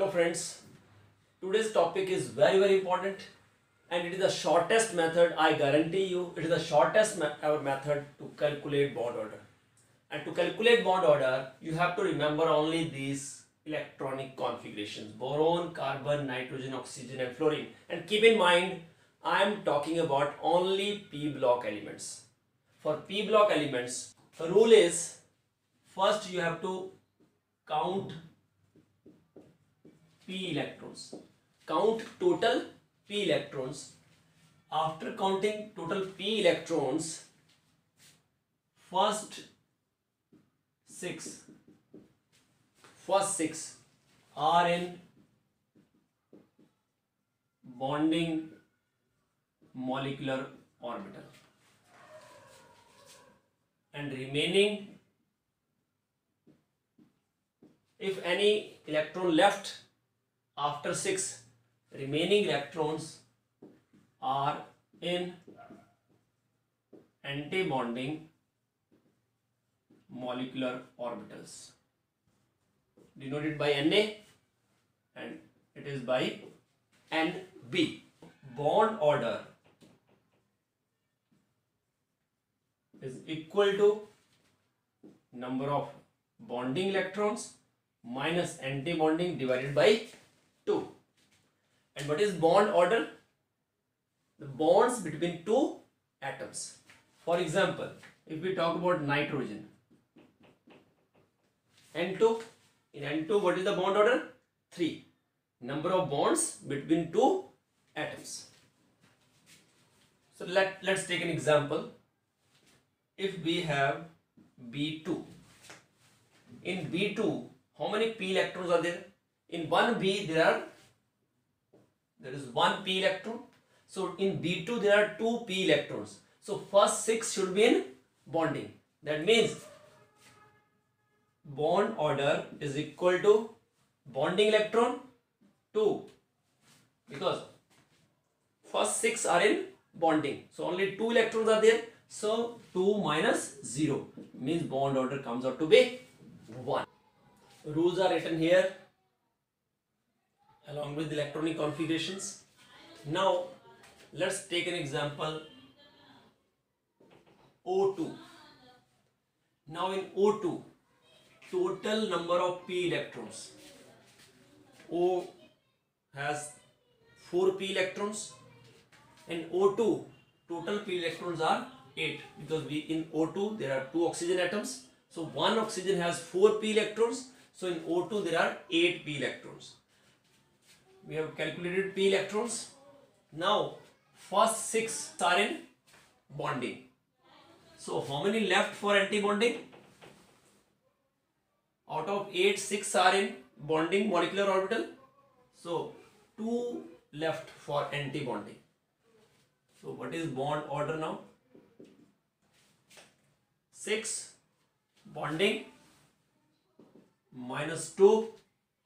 Hello friends, today's topic is very very important and it is the shortest method, I guarantee you, it is the shortest me- method to calculate bond order. And to calculate bond order, you have to remember only these electronic configurations, boron, carbon, nitrogen, oxygen and fluorine. And keep in mind, I am talking about only p block elements. For p block elements, the rule is first you have to count p electrons. Count total p electrons. After counting total p electrons first six first six are in bonding molecular orbital. And remaining if any electron left after 6 remaining electrons are in anti-bonding molecular orbitals. Denoted by Na and it is by Nb bond order is equal to number of bonding electrons minus anti-bonding divided by 2 and what is bond order? The bonds between two atoms. For example if we talk about nitrogen n2 in n2 what is the bond order? 3 number of bonds between two atoms. So let let's take an example. If we have b2 in b2 how many p electrons are there in one b there are there is one p electron. So in b2 there are two p electrons. So first six should be in bonding. That means bond order is equal to bonding electron 2 because first six are in bonding. So only two electrons are there. So 2 minus 0 means bond order comes out to be 1 rules are written here along with electronic configurations. Now let's take an example O2. Now in O2 total number of p electrons. O has 4 p electrons in O2 total p electrons are 8 because we in O2 there are two oxygen atoms. So one oxygen has 4 p electrons. So in O2 there are 8 p electrons we have calculated p electrons. Now first 6 are in bonding. So how many left for anti-bonding? Out of 8 6 are in bonding molecular orbital. So 2 left for anti-bonding. So what is bond order now? 6 bonding. Minus 2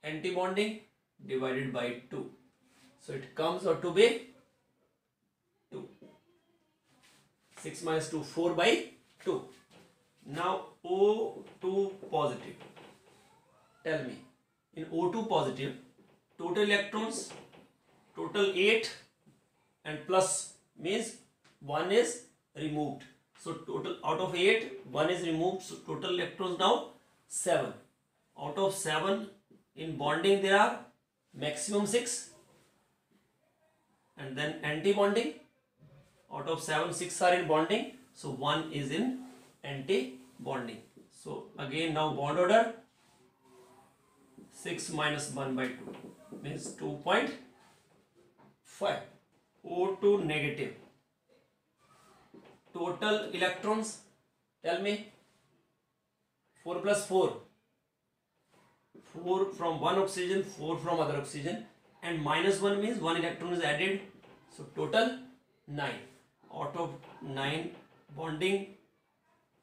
anti-bonding divided by 2 so it comes out to be 2 6 minus 2 4 by 2 now O2 positive. Tell me in O2 positive total electrons total 8 and plus means 1 is removed. So total out of 8 1 is removed. So total electrons now 7 out of 7 in bonding there are maximum 6 and then anti-bonding. Out of 7 6 are in bonding. So 1 is in anti-bonding. So again now bond order. 6 minus 1 by 2 means 2.5 O2 negative. Total electrons. Tell me. 4 plus 4 4 from one oxygen 4 from other oxygen and minus 1 means one electron is added. So total 9 out of 9 bonding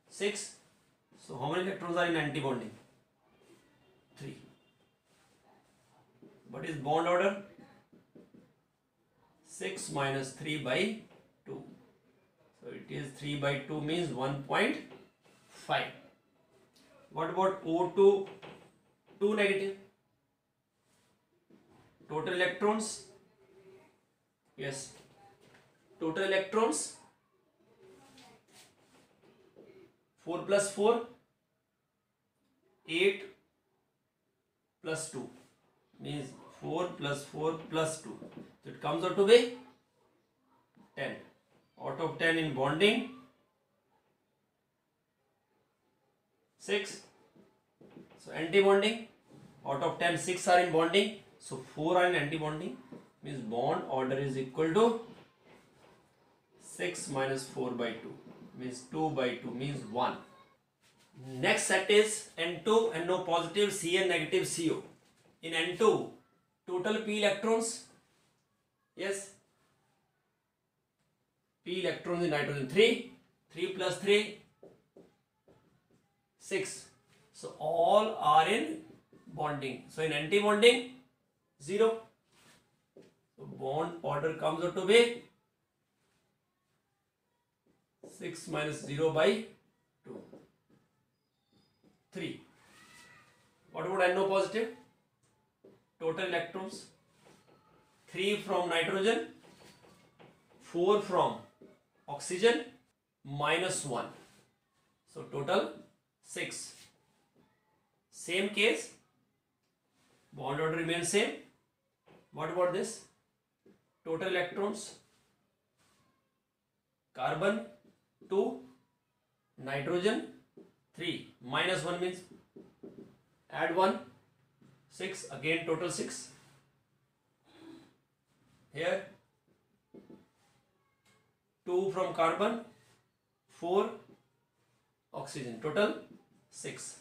6 so how many electrons are in anti-bonding? 3 what is bond order? 6 minus 3 by 2 so it is 3 by 2 means 1.5 what about O2 2 negative total electrons yes total electrons 4 plus 4 8 plus 2 means 4 plus 4 plus 2 so it comes out to be 10 out of 10 in bonding 6 so anti-bonding out of 10 6 are in bonding. So 4 are in anti-bonding. Means bond order is equal to 6 minus 4 by 2 means 2 by 2 means 1 next set is N2 NO positive Cn negative CO. In N2 total p electrons. Yes. P electrons in nitrogen 3 3 plus 3 6 so all are in bonding. So in anti bonding 0 so bond order comes out to be 6 minus 0 by 2 3 what about NO positive? Total electrons. 3 from nitrogen. 4 from oxygen. Minus 1 so total 6 same case bond order remains same. What about this? Total electrons carbon 2 nitrogen 3 minus 1 means add 1 6 again total 6 here 2 from carbon 4 oxygen total 6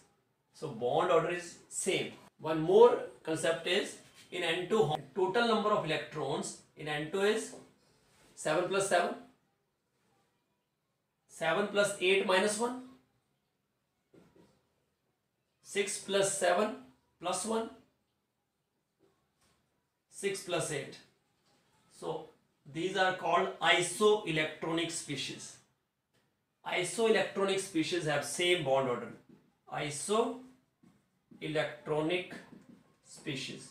so bond order is same. One more concept is in n2 total number of electrons in n2 is 7 plus 7 7 plus 8 minus 1 6 plus 7 plus 1 6 plus 8 so these are called isoelectronic species. Isoelectronic species have same bond order isoelectronic species.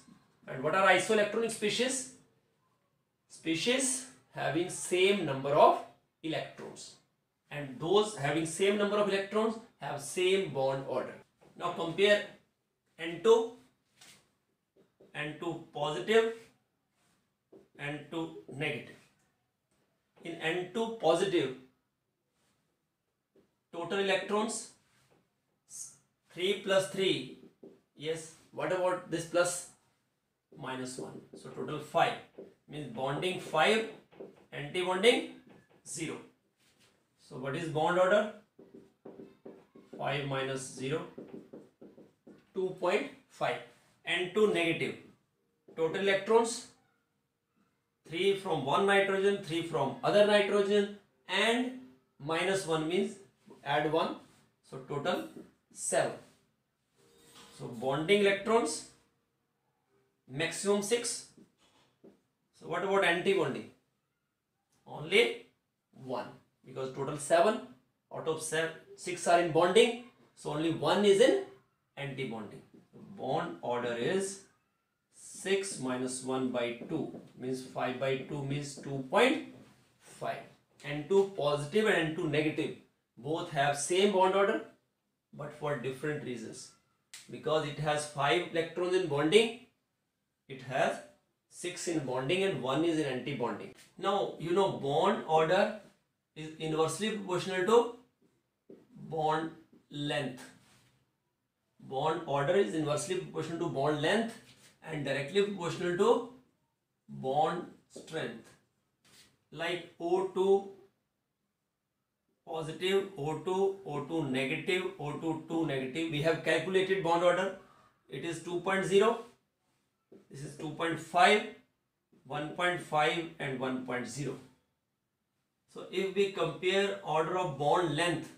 And what are isoelectronic species? Species having same number of electrons. And those having same number of electrons have same bond order. Now compare n2 n2 positive n2 negative. In n2 positive total electrons 3 plus 3 yes what about this plus? Minus 1 so total 5 means bonding 5 anti bonding 0 so what is bond order? 5 minus 0 2.5 n2 negative. Total electrons? 3 from one nitrogen 3 from other nitrogen and minus 1 means add 1 so total 7 so bonding electrons maximum 6 so what about anti bonding only 1 because total 7 out of 7 6 are in bonding. So only 1 is in anti bonding bond order is 6 minus 1 by 2 means 5 by 2 means 2.5 n2 positive and n2 negative. Both have same bond order but for different reasons because it has 5 electrons in bonding it has 6 in bonding and 1 is in anti-bonding. Now you know bond order is inversely proportional to bond length. Bond order is inversely proportional to bond length and directly proportional to bond strength. Like O2 positive O2 O2 negative O2 2 negative. We have calculated bond order. It is 2.0 this is 2.5 1.5 and 1.0 so if we compare order of bond length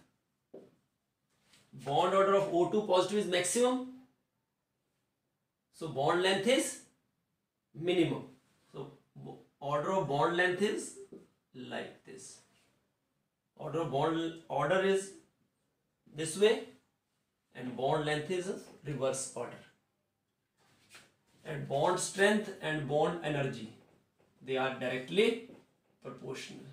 bond order of O2 positive is maximum. So bond length is minimum. So order of bond length is like this order bond order is this way and bond length is reverse order. And bond strength and bond energy they are directly proportional